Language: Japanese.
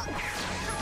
っ